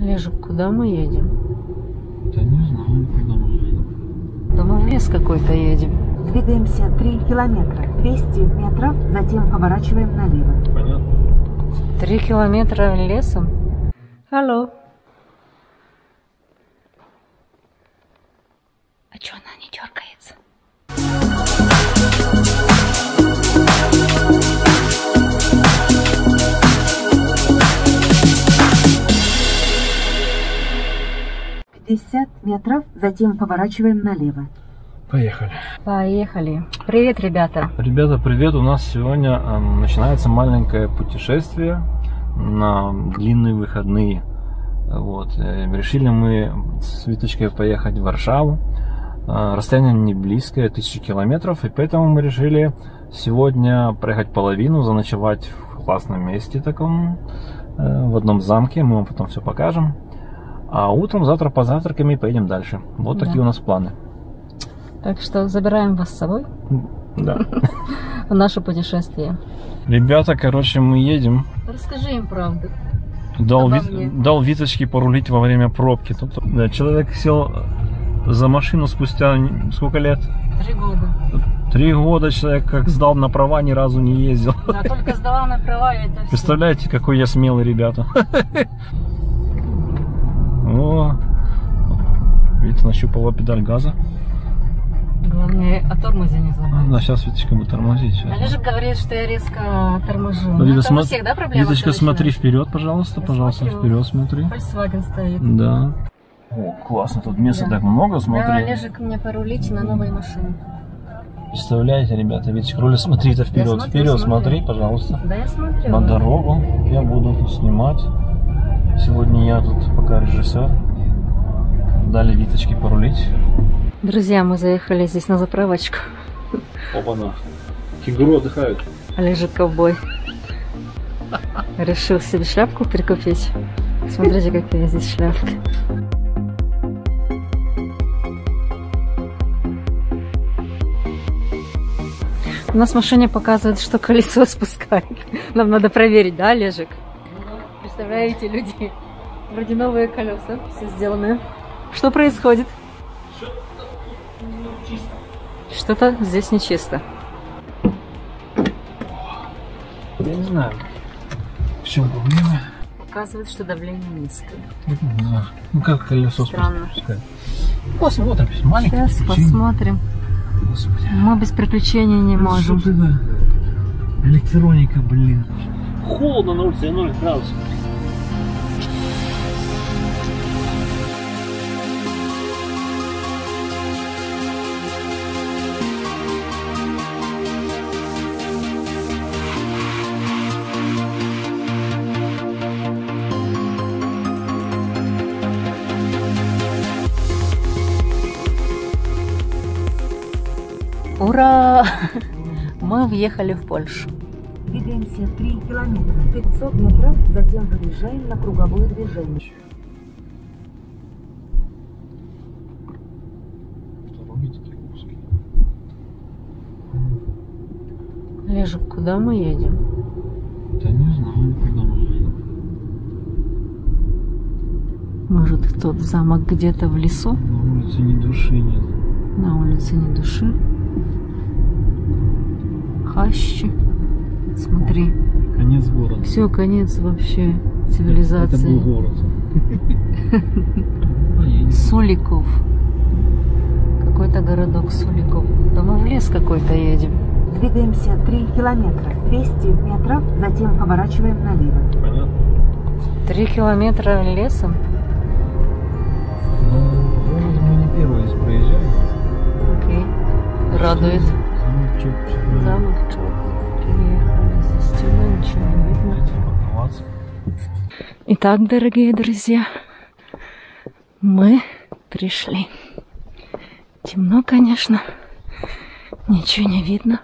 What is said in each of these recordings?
Лежик, куда мы едем? Да не знаю, куда мы едем. Да мы в лес какой-то едем. Двигаемся 3 километра, 200 метров, затем поворачиваем налево. Понятно? Три километра лесом? Алло. А чё она не дергается? Пятьдесят метров, затем поворачиваем налево. Поехали. Поехали. Привет, ребята. Ребята, привет! У нас сегодня э, начинается маленькое путешествие на длинные выходные. Вот. э, Решили мы с Виточкой поехать в Варшаву. Э, Расстояние не близкое, тысячи километров, и поэтому мы решили сегодня проехать половину, заночевать в классном месте таком, э, в одном замке, мы вам потом все покажем. А утром завтра позавтракаем и поедем дальше. Вот Да. такие у нас планы. Так что забираем вас с собой Да. в наше путешествие. Ребята, короче, мы едем. Расскажи им правду. Дал, Ви- дал Виточке порулить во время пробки. Тут, да, человек сел за машину спустя сколько лет? Три года. Три года человек как сдал на права, ни разу не ездил. Да, только сдала на права, и это все. Представляете, какой я смелый, ребята. О, Вита нащупала педаль газа. Главное, о тормозе не забыть. Да, сейчас Виточка будет тормозить. щас. Олежек говорит, что я резко торможу. Ну, Ну, Вита, смо- всех, да, проблема? Виточка, с смотри вперед, пожалуйста, пожалуйста, Смотрю. вперед смотри. Volkswagen стоит. Да. О, классно, тут места Да. так много, Да, смотри. Олежек мне порулить на новой машине. Представляете, ребята, ведь руля смотри-то вперед, смотрю, вперед смотрю. смотри, пожалуйста. Да, я смотрю. На дорогу я буду тут снимать. Сегодня я тут пока режиссер. Дали Виточке порулить. Друзья, мы заехали здесь на заправочку. Опа-на. Кенгуру отдыхают. Олежек ковбой. Решил себе шляпку прикупить. Смотрите, какие здесь шляпки. У нас в машине показывает, что колесо спускает. Нам надо проверить, да, Олежек? Представляете, люди? Вроде новые колеса, все сделано. Что происходит? Что-то здесь нечисто. Я не знаю. В чем проблема? Показывает, что давление низкое. Не знаю. Ну как колесо Странно. спускает? Посмотрим. Маленький Сейчас приключение. посмотрим. Господи. Мы без приключений не можем. Что ты, да? Электроника, блин. Холодно на улице, 0 градусов. Ура! Мы въехали в Польшу. Двигаемся 3 километра, 500 метров, затем выезжаем на круговое движение. Лежик, куда мы едем? Да не знаю, куда мы едем. Может, тот замок где-то в лесу? На улице ни души нет. На улице ни души. Хащи. Смотри, Конец города. все, конец вообще Это был цивилизации. город. Суликов. Какой-то городок Суликов. Да мы в лес какой-то едем. Двигаемся 3 километра, 200 метров, затем поворачиваем налево. Понятно? Три километра лесом? Ну, вроде мы не первые здесь проезжаем. Окей. Радует. Замочек, всё Замок Темно, ничего не видно. Итак, дорогие друзья, мы пришли. Темно, конечно, ничего не видно.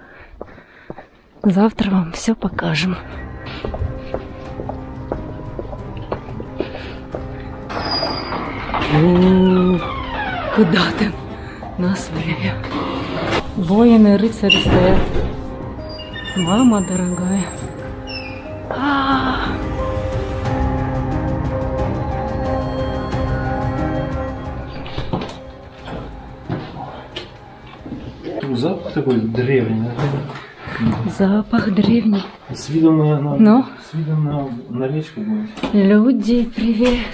Завтра вам все покажем. О, Куда ты нас привел? Воины, рыцари стоят. Мама дорогая. А -а -а. запах такой древний. Запах древний. С видом на, на, Но? С видом на, на речку будет. Люди, привет.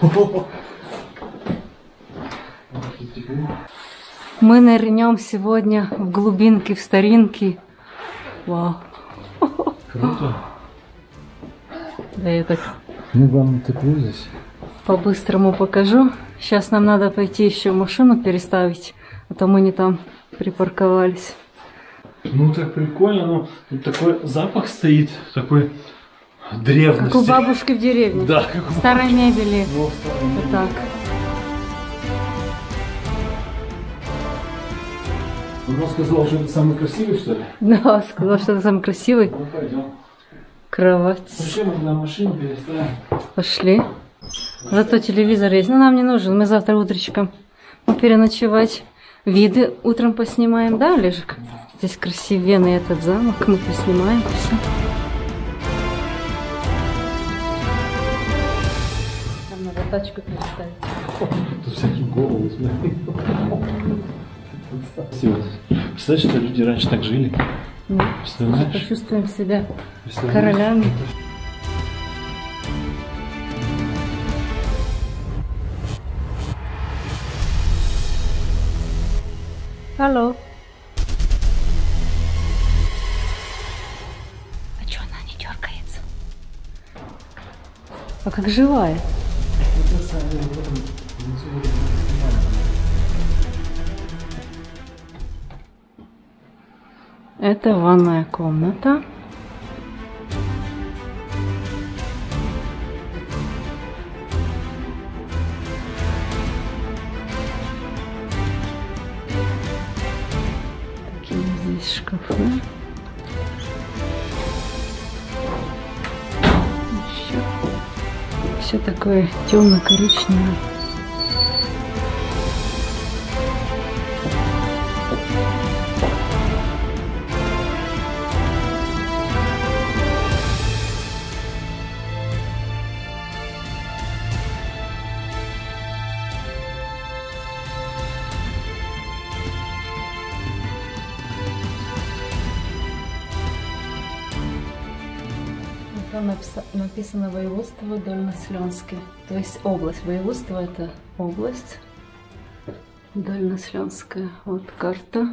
Мы нырнем сегодня в глубинки, в старинки. Вау. Круто. Да я так Ну, главное, тепло здесь. по-быстрому покажу. Сейчас нам надо пойти еще машину переставить, а то мы не там припарковались. Ну, так прикольно, но тут такой запах стоит, такой древности. Как у бабушки в деревне. Да, как у Старой мебели. Ну, старой Вот так. Он сказал, что это самый красивый, что ли? Да, сказал, что это самый красивый. Ну, пойдем. Кровать. Зачем мы на машину переставим? Пошли. Зато телевизор есть. Но нам не нужен. Мы завтра утречком ну, переночевать. Виды утром поснимаем, да, Олежек? Здесь красивенный этот замок. Мы поснимаем все. Нам надо тачку переставить. Тут всякие головы. Красиво. Представляешь, что люди раньше так жили? Представляешь? почувствуем себя королями. Алло. А что она не дергается? А как живая? Это ванная комната. Такие здесь шкафы. Еще все такое темно-коричневое. Там написа- написано воеводство Дальносленское. То есть область. Воеводство это область. Дальносленская. Вот карта.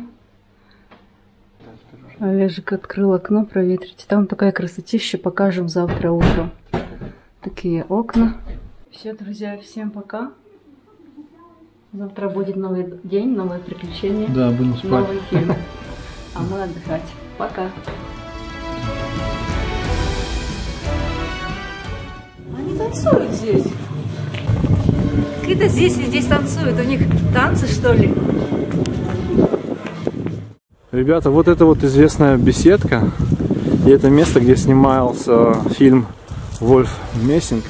Олежик открыл окно проветрить. Там такая красотища. Покажем завтра утром. Такие окна. Все, друзья, всем пока. Завтра будет новый день, новые приключения, Да, будем спать. новые фильмы. А мы отдыхать. Пока. Танцуют здесь. Какие-то здесь и здесь танцуют. У них танцы, что ли? Ребята, вот это вот известная беседка. И это место, где снимался фильм Вольф Мессинг.